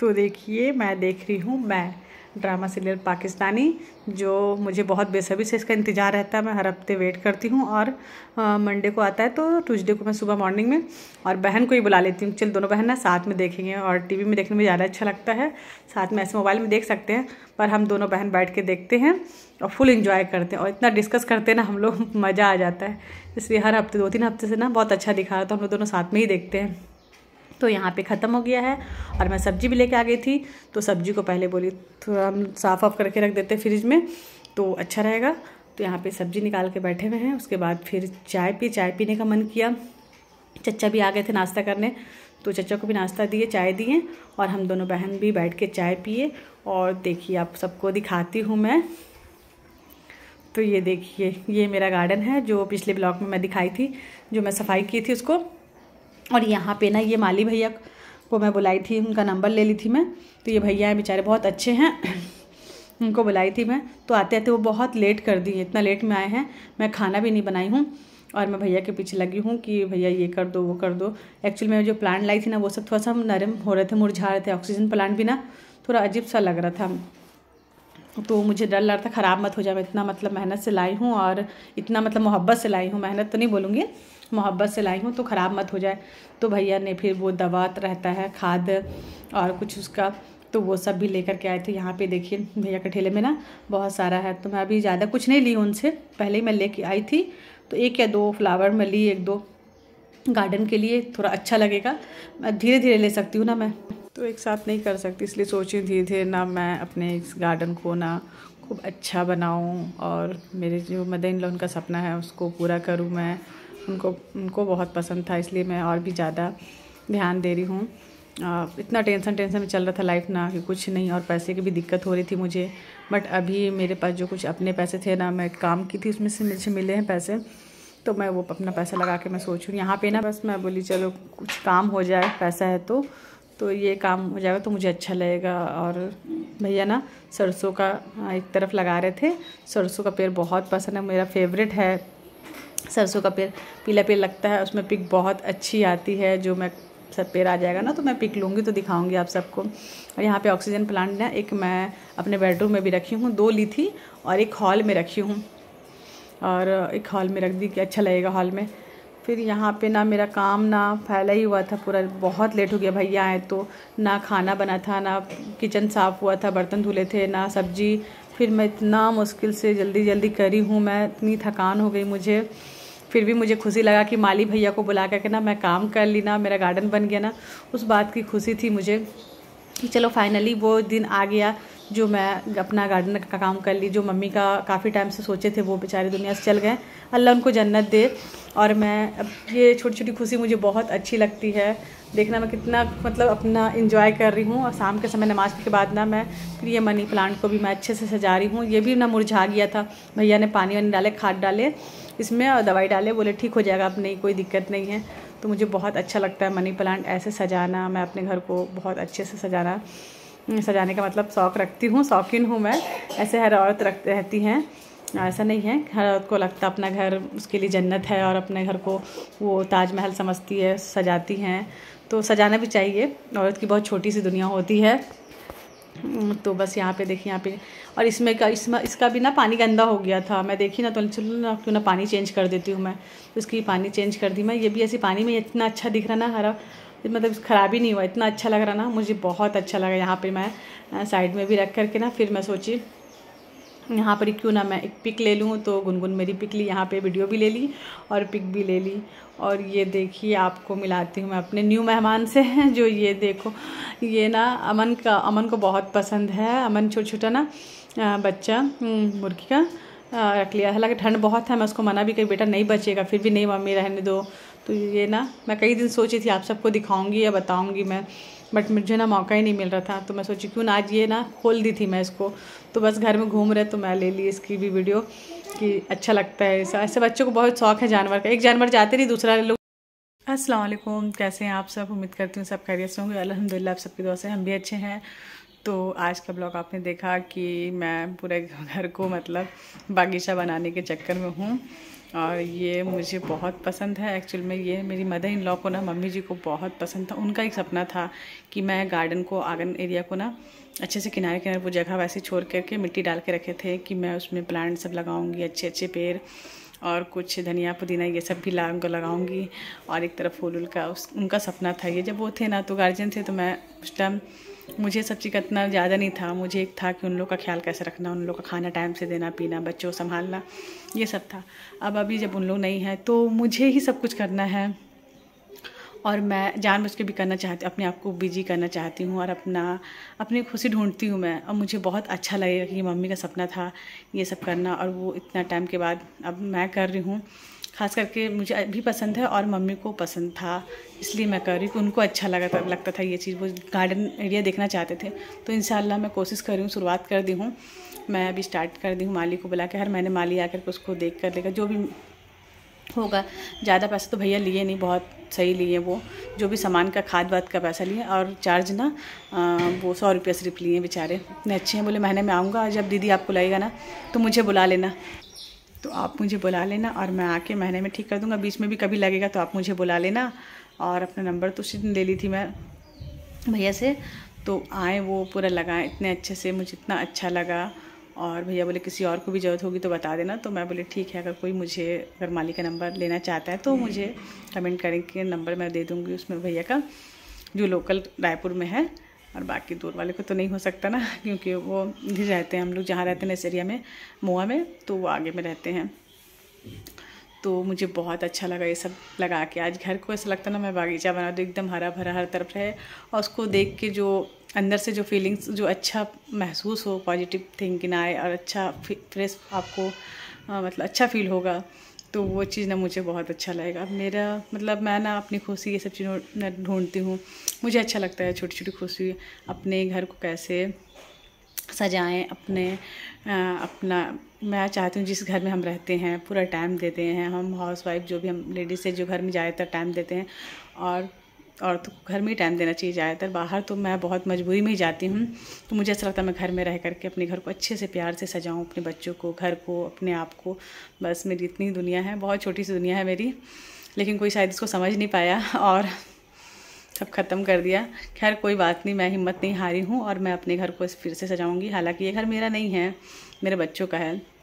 तो देखिए, मैं देख रही हूँ, मैं ड्रामा सीरियल पाकिस्तानी, जो मुझे बहुत बेसब्री से इसका इंतज़ार रहता है। मैं हर हफ़्ते वेट करती हूँ और मंडे को आता है तो ट्यूसडे को मैं सुबह मॉर्निंग में और बहन को ही बुला लेती हूँ। चल, दोनों बहन ना साथ में देखेंगे और टीवी में देखने में ज़्यादा अच्छा लगता है। साथ में ऐसे मोबाइल में देख सकते हैं, पर हम दोनों बहन बैठ के देखते हैं और फुल इंजॉय करते हैं। और इतना डिस्कस करते हैं ना, हम लोग, मज़ा आ जाता है। इसलिए हर हफ़्ते दो तीन हफ़्ते से ना बहुत अच्छा दिखा रहा तो हम लोग दोनों साथ में ही देखते हैं। तो यहाँ पे ख़त्म हो गया है। और मैं सब्ज़ी भी लेके आ गई थी। तो सब्ज़ी को पहले बोली, थोड़ा हम साफ़ ऑफ़ करके रख देते फ्रिज में तो अच्छा रहेगा। तो यहाँ पे सब्ज़ी निकाल के बैठे हुए हैं। उसके बाद फिर चाय पी, चाय पीने का मन किया। चचा भी आ गए थे नाश्ता करने। तो चचा को भी नाश्ता दिए, चाय दिए, और हम दोनों बहन भी बैठ के चाय पिए। और देखिए, आप सबको दिखाती हूँ मैं। तो ये देखिए, ये मेरा गार्डन है, जो पिछले ब्लॉग में मैं दिखाई थी, जो मैं सफ़ाई की थी उसको। और यहाँ पे ना ये माली भैया को मैं बुलाई थी, उनका नंबर ले ली थी मैं। तो ये भैया हैं, बेचारे बहुत अच्छे हैं। उनको बुलाई थी मैं। तो आते आते वो बहुत लेट कर दी इतना लेट में आए हैं। मैं खाना भी नहीं बनाई हूँ और मैं भैया के पीछे लगी हूँ कि भैया ये कर दो, वो कर दो। एक्चुअली मैं जो प्लांट लाई थी ना, वो सब थोड़ा सा नरम हो रहे थे, मुरझा रहे थे। ऑक्सीजन प्लांट भी ना, थोड़ा अजीब सा लग रहा था। तो मुझे डर लग रहा था, ख़राब मत हो जाए मैं इतना मतलब मेहनत से लाई हूँ और इतना मतलब मोहब्बत से लाई हूँ। मेहनत तो नहीं बोलूँगी। मोहब्बत से लाई हूँ तो ख़राब मत हो जाए। तो भैया ने फिर वो दवा रहता है, खाद और कुछ उसका तो वो सब भी लेकर के आए थे। यहाँ पे देखिए, भैया के ठेले में ना बहुत सारा है। तो मैं अभी ज़्यादा कुछ नहीं ली उनसे। पहले ही मैं लेके आई थी तो एक या दो फ्लावर मैं ली, एक दो गार्डन के लिए। थोड़ा अच्छा लगेगा। मैं धीरे धीरे ले सकती हूँ ना मैं। तो एक साथ नहीं कर सकती, इसलिए सोची धीरे धीरे ना मैं अपने इस गार्डन को ना खूब अच्छा बनाऊँ और मेरे जो मदर इन उनका सपना है, उसको पूरा करूँ मैं। उनको उनको बहुत पसंद था, इसलिए मैं और भी ज़्यादा ध्यान दे रही हूँ। इतना टेंशन टेंशन में चल रहा था लाइफ ना, कि कुछ नहीं, और पैसे की भी दिक्कत हो रही थी मुझे। बट अभी मेरे पास जो कुछ अपने पैसे थे ना, मैं काम की थी, उसमें से मुझे मिले हैं पैसे तो मैं वो अपना पैसा लगा के मैं सोचूँ यहाँ पे ना बस मैं बोली, चलो, कुछ काम हो जाए, पैसा है तो तो ये काम हो जाएगा तो मुझे अच्छा लगेगा। और भैया ना सरसों का एक तरफ़ लगा रहे थे, सरसों का पेड़ बहुत पसंद है, मेरा फेवरेट है। सरसों का पेड़, पीला पेड़ लगता है, उसमें पिक बहुत अच्छी आती है, जो मैं सब पेड़ आ जाएगा ना तो मैं पिक लूँगी तो दिखाऊँगी आप सबको। और यहाँ पे ऑक्सीजन प्लांट ना एक मैं अपने बेडरूम में भी रखी हूँ, दो ली थी और एक हॉल में रखी हूँ। और एक हॉल में रख दी कि अच्छा लगेगा हॉल में। फिर यहाँ पे ना मेरा काम ना फैला ही हुआ था पूरा, बहुत लेट हो गया भैया आए तो। ना खाना बना था, ना किचन साफ़ हुआ था, बर्तन धुले थे, ना सब्ज़ी। फिर मैं इतना मुश्किल से जल्दी जल्दी करी हूँ, मैं इतनी थकान हो गई मुझे। फिर भी मुझे खुशी लगा कि माली भैया को बुला करके ना मैं काम कर ली ना, मेरा गार्डन बन गया ना। उस बात की खुशी थी मुझे। कि चलो फाइनली वो दिन आ गया जो मैं अपना गार्डन का काम कर ली, जो मम्मी का काफ़ी टाइम से सोचे थे वो बेचारे दुनिया से चल गए। अल्लाह उनको जन्नत दे और मैं अब ये छोटी छोटी खुशी मुझे बहुत अच्छी लगती है। देखना मैं कितना मतलब अपना इंजॉय कर रही हूँ और शाम के समय नमाज़ के बाद ना मैं फिर ये मनी प्लांट को भी मैं अच्छे से सजा रही हूँ। ये भी ना मुरझा गया था, भैया ने पानी वानी डाले, खाद डाले इसमें और दवाई डाले। बोले, ठीक हो जाएगा, अब नहीं, कोई दिक्कत नहीं है। तो मुझे बहुत अच्छा लगता है मनी प्लांट ऐसे सजाना, मैं अपने घर को बहुत अच्छे से सजाना। सजाने का मतलब शौक़ रखती हूँ, शौकीन हूँ मैं, ऐसे हर औरत रख, रहती हैं। ऐसा नहीं है, हर औरत को लगता अपना घर, उसके लिए जन्नत है और अपने घर को वो ताजमहल समझती है, सजाती हैं। तो सजाना भी चाहिए, औरत की बहुत छोटी सी दुनिया होती है। तो बस यहाँ पे देखिए, यहाँ पे। और इसमें का, इसमें, इसका भी ना पानी गंदा हो गया था। मैं देखी ना तो चलो ना, क्यों ना पानी चेंज कर देती हूँ मैं। तो इसकी पानी चेंज कर दी मैं। ये भी ऐसी पानी में इतना अच्छा दिख रहा ना हरा मतलब ख़राब ही नहीं हुआ। इतना अच्छा लग रहा ना, मुझे बहुत अच्छा लगा यहाँ पर मैं साइड में भी रख करके ना। फिर मैं सोची यहाँ पर ही क्यों ना मैं एक पिक ले लूँ तो गुनगुन मेरी पिक ली यहाँ पे वीडियो भी ले ली और पिक भी ले ली। और ये देखिए आपको मिलाती हूँ मैं अपने न्यू मेहमान से जो ये देखो ये ना अमन का अमन को बहुत पसंद है। अमन छोटा छोटा ना बच्चा हम्म, मुर्गी का रख लिया। हालाँकि ठंड बहुत है मैं उसको मना भी कही बेटा नहीं बचेगा फिर भी नहीं मम्मी रहने दो। तो ये ना मैं कई दिन सोची थी आप सबको दिखाऊँगी या बताऊँगी मैं। बट मुझे ना मौका ही नहीं मिल रहा था तो मैं सोची क्यों ना आज ये ना खोल दी थी मैं इसको। तो बस घर में घूम रहे तो मैं ले ली इसकी भी वीडियो कि अच्छा लगता है ऐसा। बच्चों को बहुत शौक है जानवर का। एक जानवर जाते नहीं, दूसरा लोग असलम कैसे हैं आप सब? उम्मीद करती हूँ सब खैरियत से होंगे। अलहमदिल्ला आप सबकी से हम भी अच्छे हैं। तो आज का ब्लॉग आपने देखा कि मैं पूरे घर को मतलब बागीचा बनाने के चक्कर में हूँ। और ये मुझे बहुत पसंद है। एक्चुअल में ये मेरी मदर इन लॉ को ना, मम्मी जी को बहुत पसंद था। उनका एक सपना था कि मैं गार्डन को, आँगन एरिया को ना अच्छे से किनारे किनारे वो जगह वैसे छोड़ करके मिट्टी डाल के रखे थे कि मैं उसमें प्लांट सब लगाऊँगी अच्छे अच्छे पेड़ और कुछ धनिया पुदीना ये सब भी ला लगाऊँगी और एक तरफ़ फूल उल का उस, उनका सपना था ये। जब वो थे ना तो गार्जियन थे तो मैं उस टाइम मुझे सब चीज़ का इतना ज़्यादा नहीं था। मुझे एक था कि उन लोग का ख्याल कैसे रखना, उन लोग का खाना टाइम से देना, पीना, बच्चों संभालना, ये सब था। अब अभी जब उन लोग नहीं हैं तो मुझे ही सब कुछ करना है। और मैं जानबूझ के भी करना चाहती, अपने आप को बिज़ी करना चाहती हूँ और अपना, अपनी खुशी ढूंढती हूँ मैं। और मुझे बहुत अच्छा लगेगा कि मम्मी का सपना था ये सब करना और वो इतना टाइम के बाद अब मैं कर रही हूँ। खास करके मुझे भी पसंद है और मम्मी को पसंद था। इसलिए मैं कर रही हूँ। उनको अच्छा लगा लगता था ये चीज़ वो गार्डन एरिया देखना चाहते थे। तो इन मैं कोशिश कर रही हूँ शुरुआत कर दी हूँ। मैं अभी स्टार्ट कर दी हूँ माली को बुला के। हर महीने माली आकर के उसको देख कर लेगा। जो भी होगा ज़्यादा पैसा तो भैया लिए नहीं बहुत सही लिए वो। जो भी सामान का खाद वाद का पैसा लिए और चार्ज ना आ, वो सौ रुपये सिर्फ़ लिए बेचारे। इतने अच्छे हैं। बोले महीने में आऊँगा जब दीदी आपको लगेगा ना तो मुझे बुला लेना। तो आप मुझे बुला लेना और मैं आके महीने में ठीक कर दूँगा। बीच में भी कभी लगेगा तो आप मुझे बुला लेना। और अपना नंबर तो उसी दिन ले ली थी मैं भैया से। तो आए वो पूरा लगाए, इतने अच्छे से मुझे इतना अच्छा लगा। और भैया बोले, किसी और को भी ज़रूरत होगी तो बता देना। तो मैं बोले, ठीक है, अगर कोई मुझे, अगर माली का नंबर लेना चाहता है तो मुझे कमेंट करें कि नंबर मैं दे दूँगी उसमें भैया का, जो लोकल रायपुर में है। और बाकी दूर वाले को तो नहीं हो सकता ना क्योंकि वो इधर रहते हैं हम लोग जहाँ रहते हैं इस एरिया में मोआ में तो वो आगे में रहते हैं। तो मुझे बहुत अच्छा लगा ये सब लगा के। आज घर को ऐसा लगता ना मैं बागीचा बना दूँ एकदम हरा भरा हर तरफ़ रहे और उसको देख के जो अंदर से जो फीलिंग्स जो अच्छा महसूस हो पॉजिटिव थिंकिंग आए और अच्छा फ्रेश आपको आ, मतलब अच्छा फील होगा। तो वो चीज़ ना मुझे बहुत अच्छा लगेगा। अब मेरा मतलब मैं ना अपनी खुशी ये सब चीज़ों ढूंढती हूँ। मुझे अच्छा लगता है छोटी छोटी खुशी अपने घर को कैसे सजाएँ अपने आ, अपना मैं चाहती हूँ जिस घर में हम रहते हैं पूरा टाइम देते हैं हम हाउस वाइफ जो भी हम लेडीज़ से जो घर में ज़्यादातर टाइम देते हैं और और तो घर में ही टाइम देना चाहिए ज़्यादातर। बाहर तो मैं बहुत मजबूरी में ही जाती हूँ तो मुझे ऐसा लगता है मैं घर में रह करके अपने घर को अच्छे से प्यार से सजाऊँ, अपने बच्चों को, घर को, अपने आप को। बस मेरी इतनी दुनिया है, बहुत छोटी सी दुनिया है मेरी, लेकिन कोई शायद इसको समझ नहीं पाया और सब ख़त्म कर दिया। खैर, कोई बात नहीं, मैं हिम्मत नहीं हारी हूँ और मैं अपने घर को फिर से सजाऊँगी। हालाँकि ये घर मेरा नहीं है, मेरे बच्चों का है।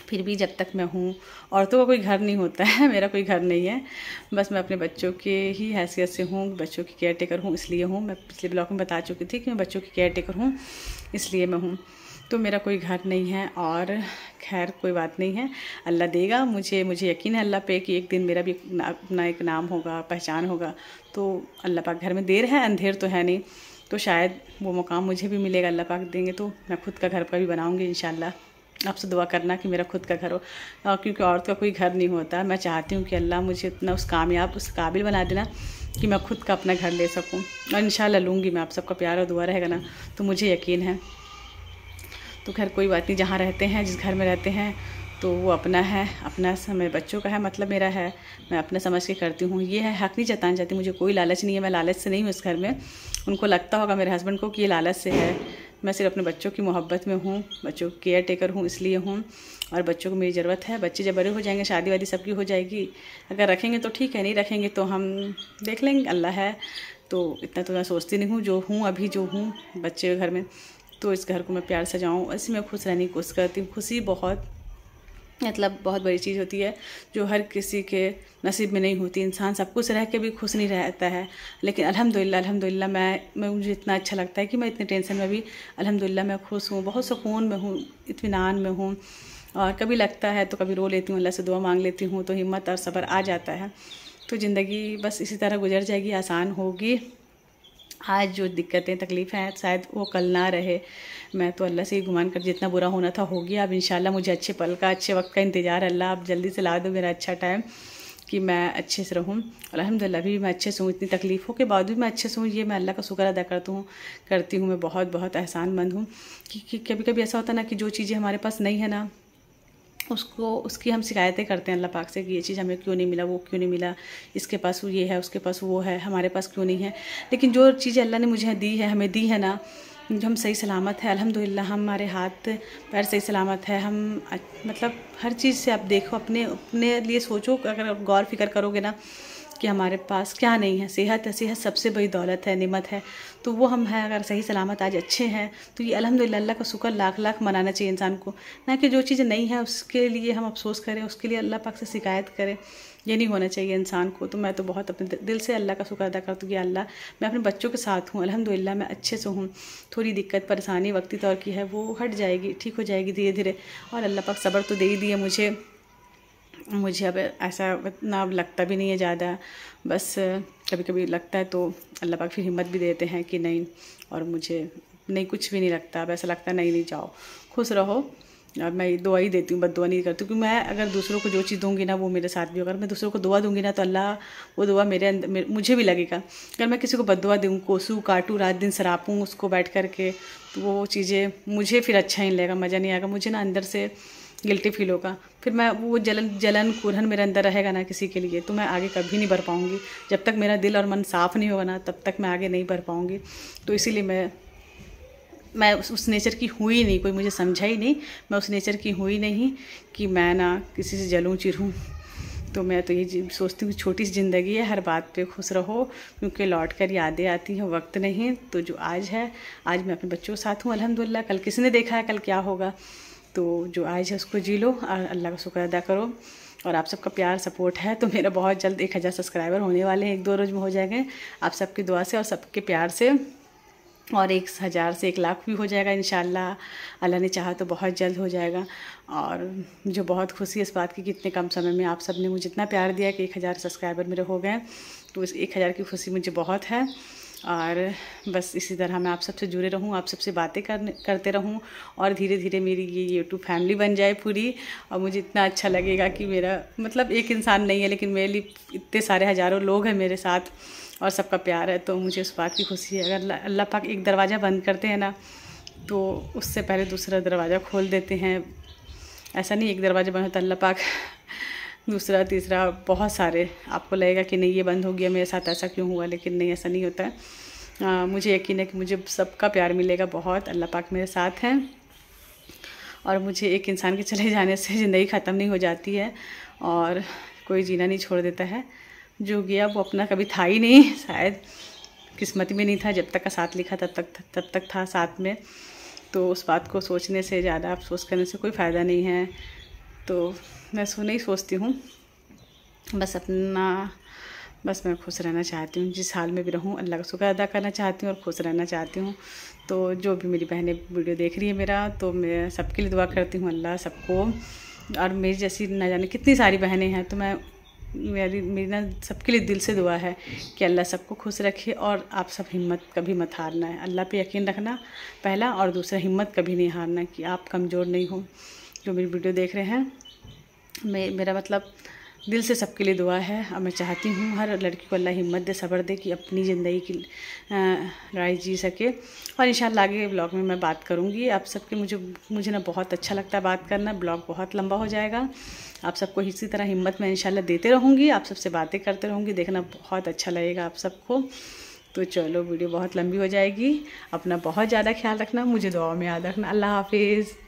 फिर भी जब तक मैं हूँ औरतों का कोई घर नहीं होता है, मेरा कोई घर नहीं है। बस मैं अपने बच्चों के ही हैसियत से हूँ, बच्चों की केयर टेकर हूँ, इसलिए हूँ। मैं पिछले ब्लॉग में बता चुकी थी कि मैं बच्चों की केयर टेकर हूँ, इसलिए मैं हूँ। तो मेरा कोई घर नहीं है, और खैर, कोई बात नहीं है। अल्लाह देगा, मुझे मुझे यकीन है अल्लाह पे कि एक दिन मेरा भी अपना एक नाम होगा, पहचान होगा। तो अल्लाह पाक घर में देर है, अंधेर तो है नहीं। तो शायद वो मुकाम मुझे भी मिलेगा, अल्लाह पाक देंगे तो मैं खुद का घर पर भी बनाऊँगी इन आपसे दुआ करना कि मेरा खुद का घर हो। और क्योंकि औरत का कोई घर नहीं होता। मैं चाहती हूँ कि अल्लाह मुझे इतना उस कामयाब, उस काबिल बना देना कि मैं खुद का अपना घर ले सकूँ। और इन लूँगी मैं। आप सबका प्यार और दुआ रहेगा ना तो मुझे यकीन है। तो खैर, कोई बात नहीं। जहाँ रहते हैं, जिस घर में रहते हैं तो वो अपना है, अपना समय बच्चों का है मतलब मेरा है। मैं अपना समझ के करती हूँ। ये है, हक नहीं जताना चाहती। मुझे कोई लालच नहीं है। मैं लालच से नहीं हूँ इस घर में। उनको लगता होगा मेरे हस्बैंड को कि ये लालच से है। मैं सिर्फ़ अपने बच्चों की मोहब्बत में हूँ, बच्चों की केयर टेकर हूँ, इसलिए हूँ। और बच्चों को मेरी ज़रूरत है। बच्चे जब बड़े हो जाएँगे, शादी वादी सबकी हो जाएगी। अगर रखेंगे तो ठीक है, नहीं रखेंगे तो हम देख लेंगे, अल्लाह है। तो इतना तो मैं सोचती नहीं हूँ, जो हूँ अभी जो हूँ बच्चे घर में। तो इस घर को मैं प्यार सजाऊँ। जाऊँ ऐसे मैं खुश रहने की कोशिश करती हूँ। खुशी बहुत मतलब बहुत बड़ी चीज़ होती है, जो हर किसी के नसीब में नहीं होती। इंसान सब कुछ रह के भी खुश नहीं रहता है। लेकिन अल्हम्दुलिल्लाह अल्हम्दुलिल्लाह, मैं मैं, मुझे इतना अच्छा लगता है कि मैं इतने टेंशन में भी, अल्हम्दुलिल्लाह, मैं खुश हूँ, बहुत सुकून में हूँ इतमान में हूँ। और कभी लगता है तो कभी रो लेती हूँ, अल्लाह से दुआ मांग लेती हूँ तो हिम्मत और सब्र आ जाता है। तो ज़िंदगी बस इसी तरह गुजर जाएगी, आसान होगी। आज जो दिक्कतें, तकलीफ़ हैं, शायद वो कल ना रहे। मैं तो अल्लाह से ही गुमान कर, जितना बुरा होना था हो गया। अब इंशाल्लाह मुझे अच्छे पल का, अच्छे वक्त का इंतज़ार अल्लाह आप जल्दी से ला दो मेरा अच्छा टाइम कि मैं अच्छे से रहूँ। अलहमदिल्ला भी मैं अच्छे से हूँ, इतनी तकलीफ़ों के बाद भी मैं अच्छे से हूँ। ये मैं अल्लाह का शुक्र अदा करती हूँ करती हूँ। मैं बहुत बहुत एहसानमंद हूँ कि कि कभी कभी ऐसा होता ना कि जो चीज़ें हमारे पास नहीं है ना उसको, उसकी हम शिकायतें करते हैं अल्लाह पाक से कि ये चीज़ हमें क्यों नहीं मिला, वो क्यों नहीं मिला, इसके पास ये है, उसके पास वो है, हमारे पास क्यों नहीं है। लेकिन जो चीज़ें अल्लाह ने मुझे दी है, हमें दी है ना, जो हम सही सलामत है, अल्हम्दुलिल्लाह, हमारे हाथ पैर सही सलामत है, हम मतलब हर चीज़ से आप देखो, अपने अपने लिए सोचो, अगर गौर फ़िक्र करोगे ना कि हमारे पास क्या नहीं है, सेहत है, सेहत सबसे बड़ी दौलत है, निमत है। तो वो हम हैं, अगर सही सलामत आज अच्छे हैं तो ये अल्हम्दुलिल्लाह, अल्लाह का शुक्र लाख लाख मनाना चाहिए इंसान को। ना कि जो चीज़ें नहीं है, उसके लिए हम अफसोस करें, उसके लिए अल्लाह पाक से शिकायत करें, ये नहीं होना चाहिए इंसान को। तो मैं तो बहुत अपने दिल से अल्लाह का शुक्र अदा करती हूँ कि अल्लाह, मैं अपने बच्चों के साथ हूँ, अल्हम्दुलिल्लाह, मैं अच्छे से हूँ। थोड़ी दिक्कत, परेशानी, वक्ती तौर की है, वो हट जाएगी, ठीक हो जाएगी धीरे धीरे और अल्लाह पाक सब्र तो दे ही दिए मुझे। मुझे अब ऐसा इतना अब लगता भी नहीं है ज़्यादा। बस कभी कभी लगता है तो अल्लाह पाक फिर हिम्मत भी देते हैं कि नहीं, और मुझे नहीं, कुछ भी नहीं लगता। अब ऐसा लगता नहीं नहीं, जाओ, खुश रहो। और मैं दुआ ही देती हूँ, बस दुआ नहीं करती क्योंकि मैं अगर दूसरों को जो चीज़ दूँगी ना, वो मेरे साथ भी अगर मैं दूसरों को दुआ दूँगी ना तो अल्लाह वो दुआ मेरे अंदर मुझे भी लगेगा। अगर मैं किसी को बदुआ दूँ, कोसूँ, काटूँ, रात दिन सरापूँ, उसको बैठ करके तो वो चीज़ें मुझे फिर अच्छा ही लगेगा, मज़ा नहीं आएगा। मुझे ना अंदर से गिल्टी फील होगा। फिर मैं वो जलन जलन कुरहन मेरे अंदर रहेगा ना किसी के लिए तो मैं आगे कभी नहीं बढ़ पाऊँगी। जब तक मेरा दिल और मन साफ़ नहीं होगा ना तब तक मैं आगे नहीं बढ़ पाऊँगी। तो इसीलिए मैं मैं उस, उस नेचर की हुई नहीं कोई मुझे समझा ही नहीं। मैं उस नेचर की हुई नहीं कि मैं ना किसी से जलूँ चिरूँ तो मैं तो ये सोचती हूँ छोटी सी ज़िंदगी है हर बात पे खुश रहो क्योंकि लौट कर यादें आती हैं वक्त नहीं। तो जो आज है आज मैं अपने बच्चों के साथ हूँ अल्हम्दुलिल्लाह। कल किसने देखा है कल क्या होगा? तो जो आज है उसको जी लो और अल्लाह का शुक्र अदा करो। और आप सबका प्यार, सपोर्ट है तो मेरा बहुत जल्द एक हज़ार सब्सक्राइबर होने वाले हैं, एक दो रोज़ में हो जाएँगे। आप सबकी दुआ से और सबके प्यार से। और एक हज़ार से एक लाख भी हो जाएगा इन अल्लाह ने चाहा तो बहुत जल्द हो जाएगा। और जो बहुत खुशी है इस बात की कि इतने कम समय में आप सबने मुझे इतना प्यार दिया कि एक हज़ार सब्सक्राइबर मेरे हो गए तो इस एक हज़ार की खुशी मुझे बहुत है। और बस इसी तरह मैं आप सबसे जुड़े रहूँ, आप सबसे बातें करने, करते रहूँ और धीरे धीरे मेरी ये यूट्यूब फैमिली बन जाए पूरी। और मुझे इतना अच्छा लगेगा कि मेरा मतलब एक इंसान नहीं है, लेकिन मेरे लिए इतने सारे हज़ारों लोग हैं मेरे साथ और सबका प्यार है तो मुझे उस बात की खुशी है। अगर अल्लाह पाक एक दरवाज़ा बंद करते हैं ना तो उससे पहले दूसरा दरवाज़ा खोल देते हैं। ऐसा नहीं एक दरवाज़ा बंद होता अल्लाह पाक दूसरा तीसरा बहुत सारे। आपको लगेगा कि नहीं ये बंद हो गया मेरे साथ ऐसा क्यों हुआ? लेकिन नहीं ऐसा नहीं होता है। आ, मुझे यकीन है कि मुझे सबका प्यार मिलेगा बहुत। अल्लाह पाक मेरे साथ हैं। और मुझे एक इंसान के चले जाने से ज़िंदगी ख़त्म नहीं हो जाती है और कोई जीना नहीं छोड़ देता है। जो गया वो अपना कभी था ही नहीं शायद किस्मत में नहीं था। जब तक का साथ लिखा तब तक तब तक था साथ में। तो उस बात को सोचने से ज़्यादा अफसोस करने से कोई फ़ायदा नहीं है। तो मैं सो, नहीं सोचती हूँ। बस अपना, बस मैं खुश रहना चाहती हूँ। जिस हाल में भी रहूँ, अल्लाह का शुक्र अदा करना चाहती हूँ और खुश रहना चाहती हूँ। तो जो भी मेरी बहनें वीडियो देख रही है मेरा तो मैं सबके लिए दुआ करती हूँ अल्लाह सबको। और मेरी जैसी ना जाने कितनी सारी बहनें हैं तो मैं, मेरी मेरी ना सबके लिए दिल से दुआ है कि अल्लाह सबको खुश रखे और आप सब हिम्मत कभी मत हारना है। अल्लाह पे यकीन रखना पहला और दूसरा, हिम्मत कभी नहीं हारना कि आप कमज़ोर नहीं हो। जो मेरी वीडियो देख रहे हैं, मैं, मेरा मतलब दिल से सबके लिए दुआ है। और मैं चाहती हूँ हर लड़की को अल्लाह हिम्मत दे, सब्र दे कि अपनी ज़िंदगी की लड़ाई जी सके। और इन आगे ब्लॉग में मैं बात करूँगी। आप सबके मुझे मुझे ना बहुत अच्छा लगता है बात करना। ब्लॉग बहुत लंबा हो जाएगा। आप सबको इसी तरह हिम्मत मैं इंशाल्लाह देते रहूँगी। आप सबसे बातें करते रहूँगी। देखना बहुत अच्छा लगेगा आप सबको। तो चलो, वीडियो बहुत लंबी हो जाएगी। अपना बहुत ज़्यादा ख्याल रखना। मुझे दुआ में याद रखना। अल्लाह हाफिज़।